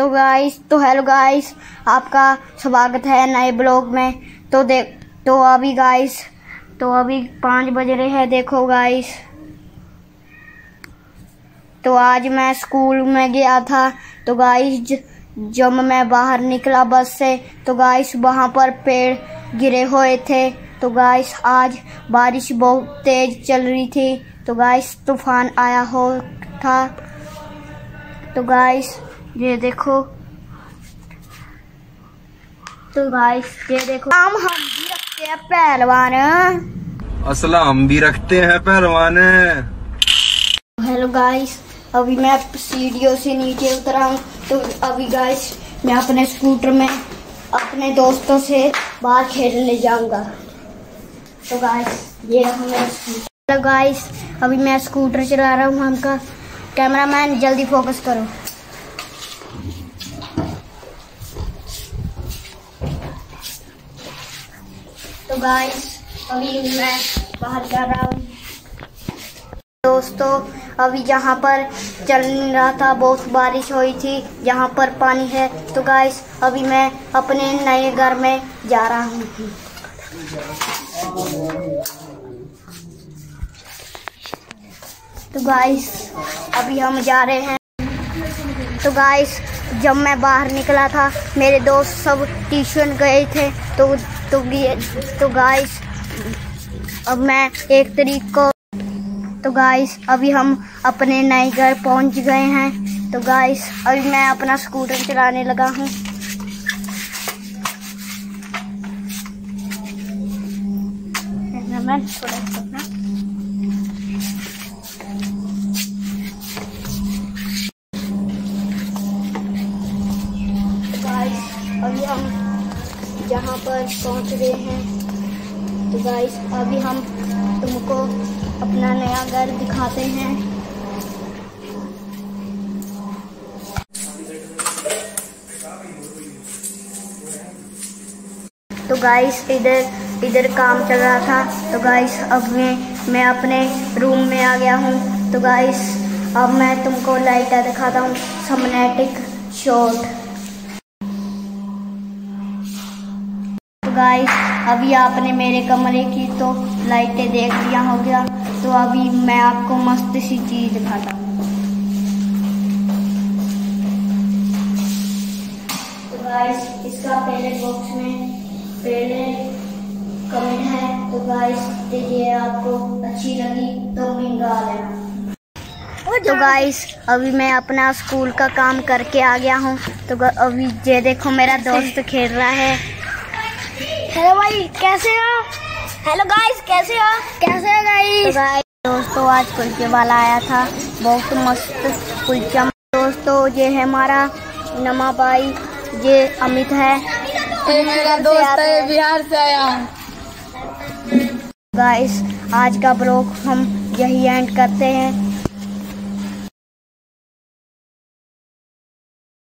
तो गाइस तो hello guys आपका स्वागत है नए ब्लॉग में। तो देख तो अभी गाइस तो अभी पाँच बज रहे हैं, देखो गाइस तो आज मैं स्कूल में गया था तो गाइस जब मैं बाहर निकला बस से तो गाइस वहाँ पर पेड़ गिरे हुए थे। तो गाइस आज बारिश बहुत तेज चल रही थी। तो गाइस तूफ़ान आया हो था। तो गाइस ये देखो। तो गाइस ये देखो। हम हम भी रखते हैं पहलवान। असलाम भी रखते हैं पहलवान। हेलो गाइस अभी मैं सीढ़ियों से नीचे उतरा हूँ। तो अभी गाइस मैं अपने स्कूटर में अपने दोस्तों से बाहर खेलने जाऊँगा। तो गाइस ये रहा मेरा स्कूटर हेलो गाइस अभी मैं स्कूटर चला रहा हूँ। हमका कैमरामैन जल्दी फोकस करो। तो गाइस अभी मैं बाहर जा रहा हूँ। दोस्तों, अभी जहाँ पर चल रहा था, बहुत बारिश हुई थी, जहाँ पर पानी है। तो गाइस अभी मैं अपने नए घर में जा रहा हूँ। तो गाइस अभी हम जा रहे हैं। तो गाइस जब मैं बाहर निकला था, मेरे दोस्त सब ट्यूशन गए थे। तो तो तो गाइस अब मैं एक तरीक को तो गाइस अभी हम अपने नए घर पहुँच गए हैं। तो गाइस अभी मैं अपना स्कूटर चलाने लगा हूँ। थोड़ा अभी हम जहाँ पर पहुँच गए हैं। तो गाइस अभी हम तुमको अपना नया घर दिखाते हैं। तो गाइस इधर इधर काम चल रहा था। तो गाइस अब मैं मैं अपने रूम में आ गया हूँ। तो गाइस अब मैं तुमको लाइटर दिखाता हूँ। समनेटिक शॉट गाइस अभी आपने मेरे कमरे की तो लाइटें देख लिया हो गया तो अभी मैं आपको मस्त सी चीज़ दिखाता हूँ। तो गाइस इसका पहले बॉक्स में पहले कमेंट है तो गाइस देखिए आपको अच्छी लगी तो मंगा लेना। तो गाइस अभी मैं अपना स्कूल का काम करके आ गया हूँ तो अभी ये देखो मेरा दोस्त खेल रहा है। हेलो भाई कैसे हो? हेलो गाइस कैसे हो? कैसे हो गाइस तो दोस्तों आज कुल्चे वाला आया था। बहुत मस्त कुल्चा दोस्तों ये है हमारा नमा भाई ये अमित है। ये मेरा दोस्त है बिहार से आया हूँ। गाइस आज का ब्लॉग हम यही एंड करते हैं।